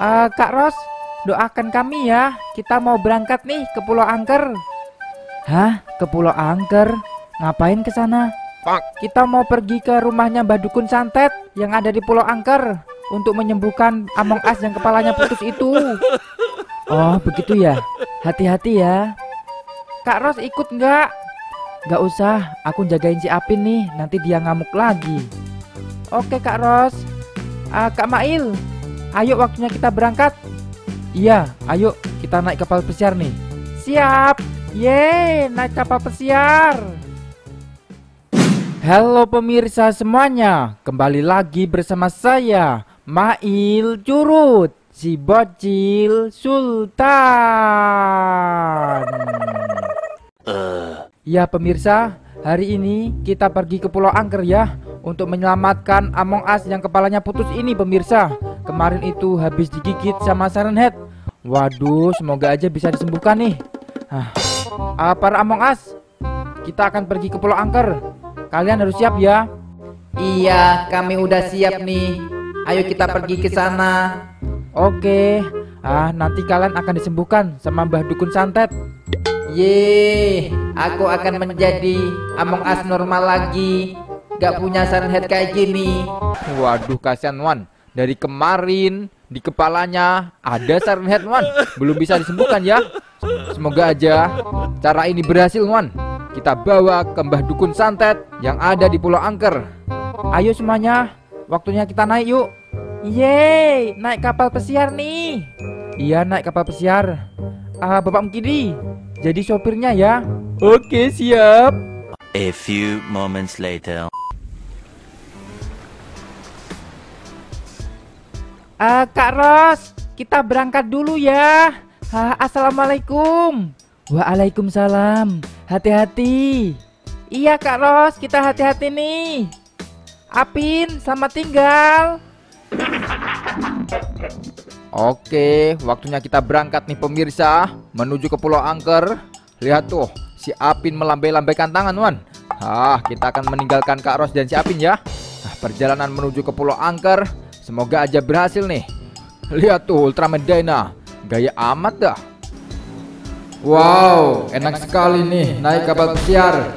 Eh, Kak Ros, doakan kami ya. Kita mau berangkat nih ke Pulau Angker. Hah? Ke Pulau Angker? Ngapain ke sana? Kita mau pergi ke rumahnya Mbah Dukun Santet yang ada di Pulau Angker untuk menyembuhkan Among Us yang kepalanya putus itu. Oh, begitu ya. Hati-hati ya. Kak Ros ikut nggak? Nggak usah, aku jagain si Apin nih, nanti dia ngamuk lagi. Oke Kak Ros. Ah, Kak Mail, ayo waktunya kita berangkat. Iya, ayo kita naik kapal pesiar nih. Siap. Yeay, naik kapal pesiar. Halo pemirsa semuanya, kembali lagi bersama saya, Mail Curut, si bocil Sultan. Ya pemirsa, hari ini kita pergi ke Pulau Angker ya untuk menyelamatkan Among Us yang kepalanya putus ini pemirsa. Kemarin itu habis digigit sama Siren Head. Waduh, semoga aja bisa disembuhkan nih. Hah. Ah, para Among Us, kita akan pergi ke Pulau Angker. Kalian harus siap ya. Iya, kami udah siap nih. Ayo kita pergi ke sana. Oke. Ah, nanti kalian akan disembuhkan sama Mbah Dukun Santet. Yeay, aku akan menjadi Among Us normal lagi. Gak punya head kayak gini. Waduh, kasihan Wan. Dari kemarin di kepalanya ada Head Wan. Belum bisa disembuhkan ya. Semoga aja cara ini berhasil Wan. Kita bawa ke Mbah Dukun Santet yang ada di Pulau Angker. Ayo semuanya, waktunya kita naik yuk. Yeay, naik kapal pesiar nih. Iya, naik kapal pesiar. Ah, Bapak Mkidi, jadi sopirnya ya. Oke, siap. A few moments later. Ah, Kak Ros, kita berangkat dulu ya. Ah, Assalamualaikum. Waalaikumsalam. Hati-hati. Iya Kak Ros, kita hati-hati nih. Apin, selamat tinggal. Oke, waktunya kita berangkat nih pemirsa Menuju ke Pulau Angker Lihat tuh, si Apin melambai-lambaikan tangan Wan Ah, kita akan meninggalkan Kak Ros dan si Apin ya nah, Perjalanan menuju ke Pulau Angker Semoga aja berhasil nih Lihat tuh Ultraman Dyna Gaya amat dah Wow, enak sekali nih naik kapal pesiar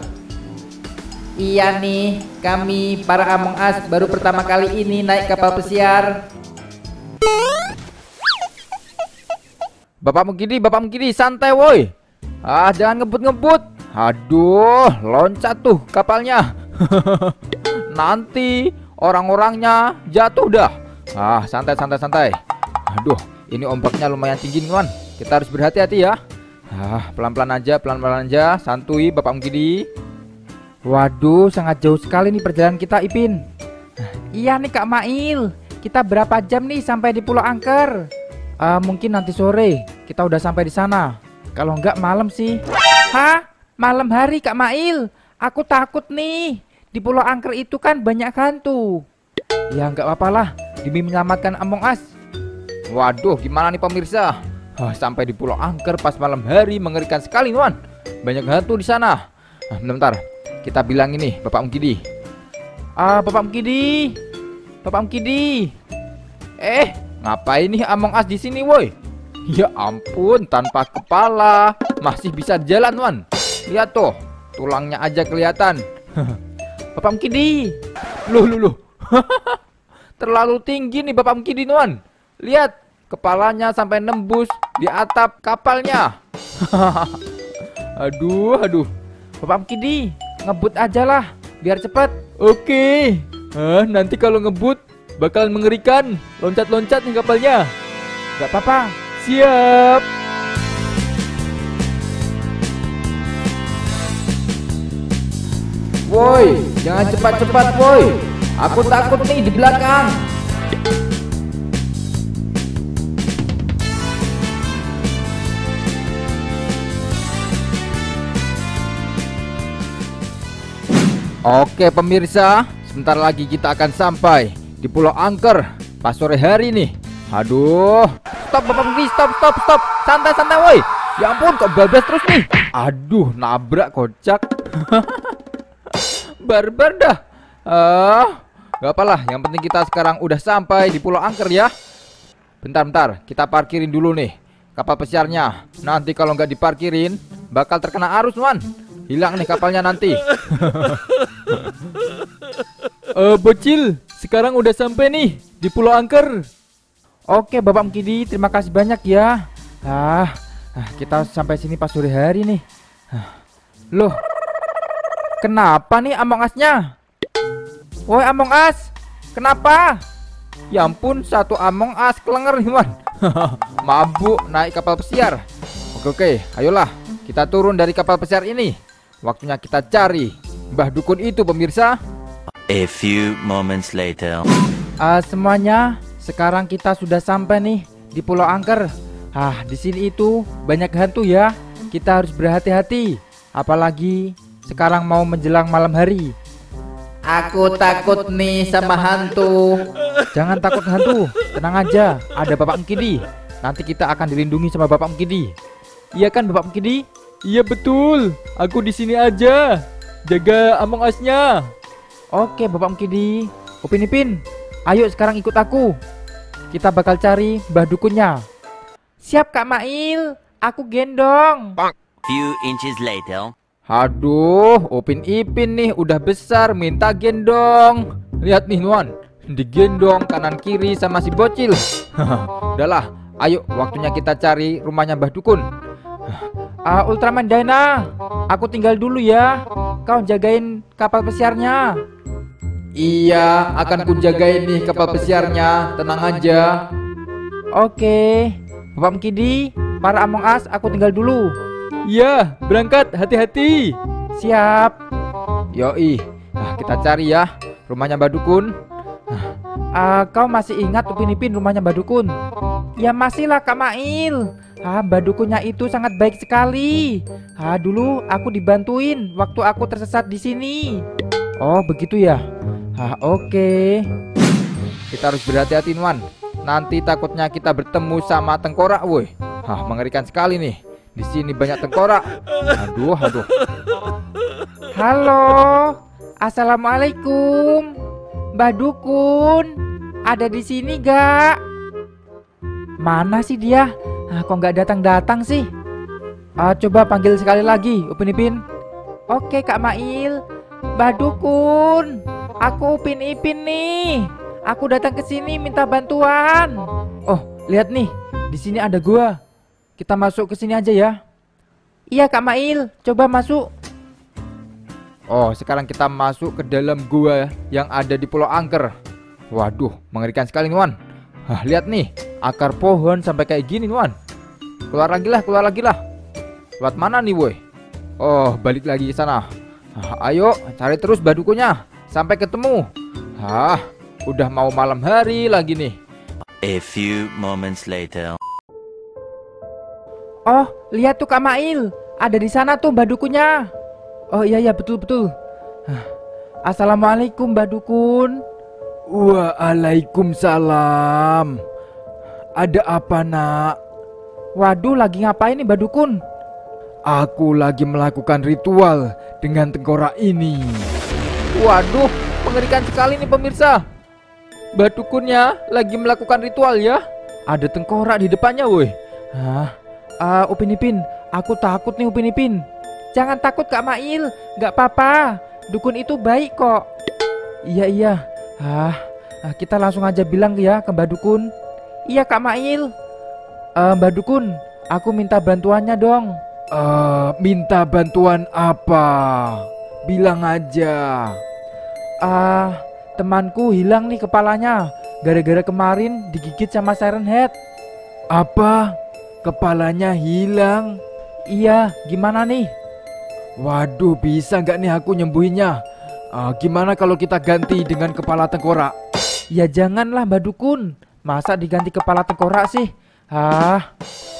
Iya nih, kami para Among Us baru pertama kali ini naik kapal pesiar. Bapak Mukidi, Bapak Mukidi, santai woi. Ah, jangan ngebut-ngebut. Aduh, loncat tuh kapalnya. Nanti orang-orangnya jatuh dah. Ah, santai santai santai. Aduh, ini ombaknya lumayan tinggi nih, Wan. Kita harus berhati-hati ya. Ah, pelan-pelan aja, pelan-pelan aja, santuy Bapak Mukidi. Waduh, sangat jauh sekali nih perjalanan kita, Ipin. Iya nih Kak Mail. Kita berapa jam nih sampai di Pulau Angker? Uh, mungkin nanti sore kita udah sampai di sana. Kalau enggak malam sih. Hah? Malam hari Kak Mail. Aku takut nih. Di Pulau Angker itu kan banyak hantu. Ya enggak apa-apa lah demi menyelamatkan Among Us. Waduh, gimana nih pemirsa? Wah, sampai di Pulau Angker pas malam hari mengerikan sekali, Wan. Banyak hantu di sana. Ah, bentar, kita bilang ini Bapak Mkidi. Ah, Bapak Mkidi. Bapak Mkidi. Eh, ngapain nih Among Us di sini, woi? Ya ampun, tanpa kepala masih bisa jalan, Wan. Lihat tuh, tulangnya aja kelihatan. Bapak Mkidi. Loh, loh, loh. Terlalu tinggi nih Bapak Mkidi, Wan. Lihat, kepalanya sampai nembus di atap kapalnya. aduh, aduh. Bapak Mkidi, ngebut aja lah biar cepat oke ah nanti kalau ngebut bakalan mengerikan loncat-loncat nih kapalnya Gak apa-apa siap Woi, jangan cepat-cepat woi. Aku takut nih di belakang. Oke pemirsa, sebentar lagi kita akan sampai di Pulau Angker pas sore hari nih. Aduh, stop bapak Mudi, stop, stop, stop, santai, santai, woi. Ya ampun, kok bablas terus nih. Aduh, nabrak kocak. Barbar dah. Ah, uh, gak apalah. Yang penting kita sekarang udah sampai di Pulau Angker ya. bentar-bentar, kita parkirin dulu nih kapal pesiarnya. Nanti kalau nggak diparkirin, bakal terkena arus, Wan. Hilang nih kapalnya nanti. Eh, bocil, sekarang udah sampai nih di Pulau Angker. Oke, Bapak Mkidi, terima kasih banyak ya. Ah, ah, kita sampai sini pas sore hari nih. Ah, Loh, kenapa nih Among Us-nya? Woi Among Us, kenapa? Ya ampun, satu Among Us kelenger nih, Wan. Mabuk naik kapal pesiar. Oke, oke, ayolah kita turun dari kapal pesiar ini. Waktunya kita cari Mbah Dukun itu pemirsa. A few moments later. Ah, semuanya, sekarang kita sudah sampai nih di Pulau Angker. Ah, di sini itu banyak hantu ya. Kita harus berhati-hati. Apalagi sekarang mau menjelang malam hari. Aku takut nih sama hantu. Jangan takut hantu, tenang aja. Ada Bapak Mkidi. Nanti kita akan dilindungi sama Bapak Mkidi. Iya kan Bapak Mkidi? Iya betul, aku di sini aja. Jaga Among Us-nya. Oke Bapak Mkidi. Upin Ipin, ayo sekarang ikut aku. Kita bakal cari Mbah Dukunnya. Siap Kak Mail, aku gendong. Few inches later. Aduh, Upin Ipin nih udah besar minta gendong. Lihat nih Nuan, digendong kanan kiri sama si bocil. Udahlah, ayo waktunya kita cari rumahnya Mbah Dukun. Ah, Ultraman Dana, aku tinggal dulu ya. Kau jagain kapal pesiarnya. Iya, akan kujagain nih kapal pesiarnya. Tenang aja. Oke, Bapak Mkidi, para Among Us, aku tinggal dulu. Iya, berangkat, hati-hati. Siap. Yoi, nah, kita cari ya rumahnya Mbak Dukun. Ah, kau masih ingat Upin Ipin rumahnya Mbak Dukun? Ya masih lah Kak Mail. Ah, Mbak Dukunnya itu sangat baik sekali. Ah, dulu aku dibantuin waktu aku tersesat di sini. Oh, begitu ya. Ah, oke. Kita harus berhati-hati, Nuan. Nanti takutnya kita bertemu sama tengkorak, woi. Hah, mengerikan sekali nih. Di sini banyak tengkorak. Aduh, aduh. Halo. Assalamualaikum. Mbah Dukun. Ada di sini gak? Mana sih dia? Ah, kok nggak datang-datang sih? Ah, coba panggil sekali lagi, Upin Ipin. Oke, Kak Mail. Mbah Dukun. Aku Upin Ipin nih. Aku datang ke sini minta bantuan. Oh, lihat nih. Di sini ada gua. Kita masuk ke sini aja ya. Iya, Kak Mail. Coba masuk. Oh, sekarang kita masuk ke dalam gua yang ada di Pulau Angker. Waduh, mengerikan sekali, Nuan. Hah, lihat nih, akar pohon sampai kayak gini, Nuan. Keluar lagi lah, keluar lagi lah. Lewat mana nih, woi? Oh, balik lagi ke sana. Hah, ayo, cari terus badukunya sampai ketemu. Hah, udah mau malam hari lagi nih. A few moments later. Oh, lihat tuh Kak Mail. Ada di sana tuh Mbak Dukunnya. Oh iya iya betul betul. Assalamualaikum Mbak Dukun. Waalaikumsalam. Ada apa, Nak? Waduh, lagi ngapain nih Mbak Dukun? Aku lagi melakukan ritual dengan tengkorak ini. Waduh, mengerikan sekali nih pemirsa. Mbak Dukunnya lagi melakukan ritual ya. Ada tengkorak di depannya, woi. Hah? Ah, Upin Ipin, aku takut nih Upin Ipin. Jangan takut Kak Mail, nggak apa-apa. Dukun itu baik kok. Iya iya. Ah, ah, kita langsung aja bilang ya ke Mbak Dukun. Iya Kak Mail. Eh, Mbak Dukun, aku minta bantuannya dong. Eh, minta bantuan apa? Bilang aja. Ah, temanku hilang nih kepalanya. Gara-gara kemarin digigit sama Siren Head. Apa? Kepalanya hilang? Iya, gimana nih? Waduh, bisa nggak nih aku nyembuhinnya? Eh, gimana kalau kita ganti dengan kepala tengkorak? Ya janganlah Mbak Dukun. Masa diganti kepala tengkorak sih? Ah,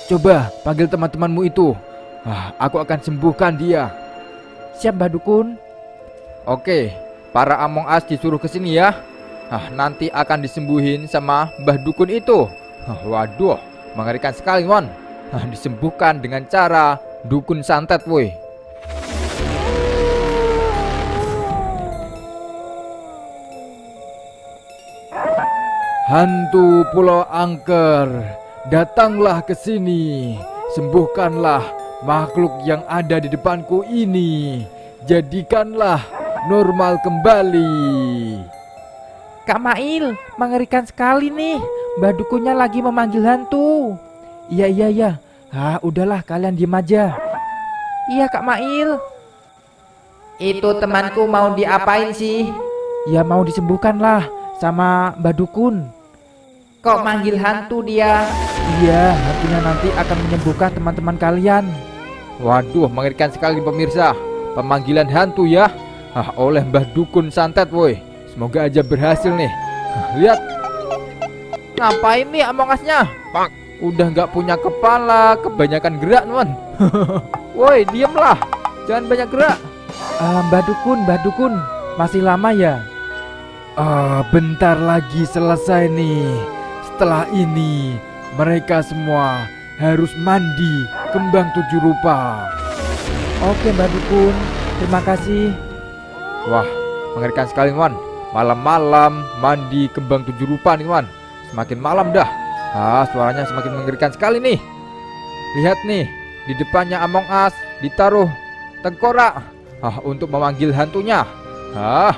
Coba panggil teman-temanmu itu. Ah, aku akan sembuhkan dia. siap Mbak Dukun. Oke, para Among Us disuruh ke sini ya. Ah, nanti akan disembuhin sama Mbah Dukun itu. Ah, waduh, mengerikan sekali, Mon. Ah, disembuhkan dengan cara dukun santet, woi. Hantu Pulau Angker, datanglah ke sini. Sembuhkanlah makhluk yang ada di depanku ini. Jadikanlah normal kembali. Kak Mail, mengerikan sekali nih. Mbak Dukunnya lagi memanggil hantu. Iya, iya, iya. Ah, udahlah kalian diem aja. Iya, Kak Mail. Itu temanku mau diapain sih? Ya mau disembuhkan lah sama Mbak Dukun. Kok manggil hantu dia? Iya, hantunya nanti akan menyembuhkan teman-teman kalian. Waduh, mengerikan sekali pemirsa. Pemanggilan hantu ya. Ah, oleh Mbah Dukun Santet, woi. Semoga aja berhasil nih. Lihat. Ngapain nih Among Us-nya? Udah nggak punya kepala, kebanyakan gerak, teman. woi, diemlah. Jangan banyak gerak. Ah, Mbak Dukun, Mbak Dukun, masih lama ya? Ah, bentar lagi selesai nih. Setelah ini, mereka semua harus mandi kembang tujuh rupa. Oke Mbak Dukun, terima kasih. Wah, mengerikan sekali, Wan. Malam-malam mandi kembang tujuh rupa nih, Wan. Semakin malam dah. Ah, suaranya semakin mengerikan sekali nih. Lihat nih, di depannya Among Us ditaruh tengkorak. Ah, untuk memanggil hantunya. Ah,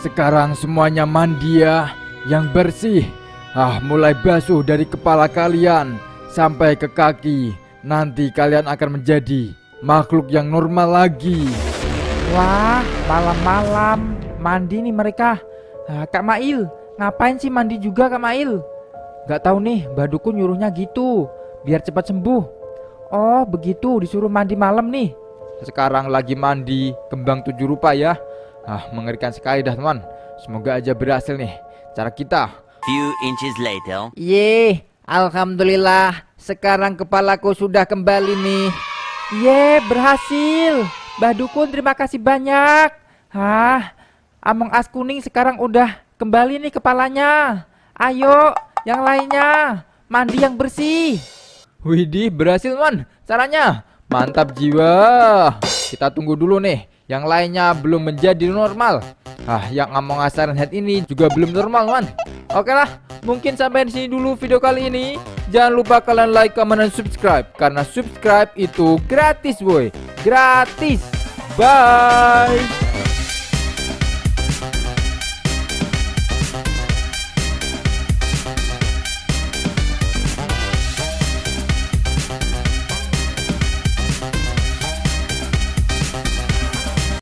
Sekarang semuanya mandi ya, yang bersih. Ah, mulai basuh dari kepala kalian sampai ke kaki. Nanti kalian akan menjadi makhluk yang normal lagi. Wah, malam-malam mandi nih mereka. Ah, Kak Mail, ngapain sih mandi juga Kak Mail? Gak tahu nih, Mbak Dukun nyuruhnya gitu, biar cepat sembuh. Oh, begitu disuruh mandi malam nih. sekarang lagi mandi kembang tujuh rupa ya. Ah, mengerikan sekali dah, teman. Semoga aja berhasil nih cara kita. Few inches later. Ye, alhamdulillah. Sekarang kepalaku sudah kembali nih. Ye, berhasil. Mbak Dukun terima kasih banyak. Hah, Among Us kuning sekarang udah kembali nih kepalanya. Ayo, yang lainnya mandi yang bersih. Widih, berhasil, man. Caranya mantap jiwa. Kita tunggu dulu nih. Yang lainnya belum menjadi normal. Ah, yang Among Us Siren Head ini juga belum normal, man. Oke lah, mungkin sampai di sini dulu video kali ini. Jangan lupa kalian like, comment, dan subscribe karena subscribe itu gratis, boy. Gratis. Bye.